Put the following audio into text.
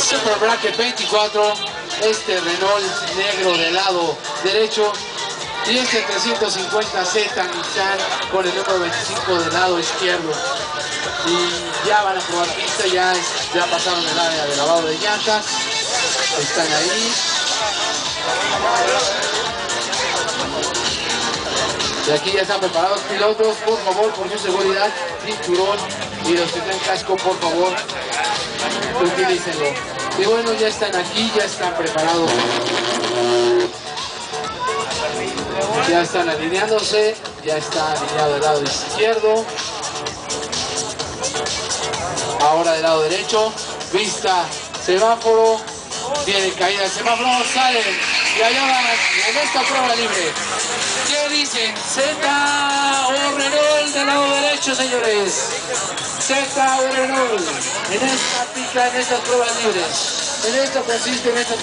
Super Bracket 24, este Renault negro del lado derecho y este 350Z Nissan con el número 25 del lado izquierdo. Y ya van a probar pista, ya, ya pasaron el área de lavado de llantas, están ahí. Y aquí ya están preparados pilotos, por favor, por su seguridad, cinturón y los que tengan casco, por favor, Y bueno, ya están aquí, ya están preparados. Ya están alineándose, ya está alineado del lado izquierdo. Ahora del lado derecho, vista, semáforo, tiene caída el semáforo, salen y allá van en esta prueba libre. ¿Qué dicen? Z o Renault del lado derecho, señores. Z o Renault en esta pista, en estas pruebas libres. En esto consiste en estas pruebas.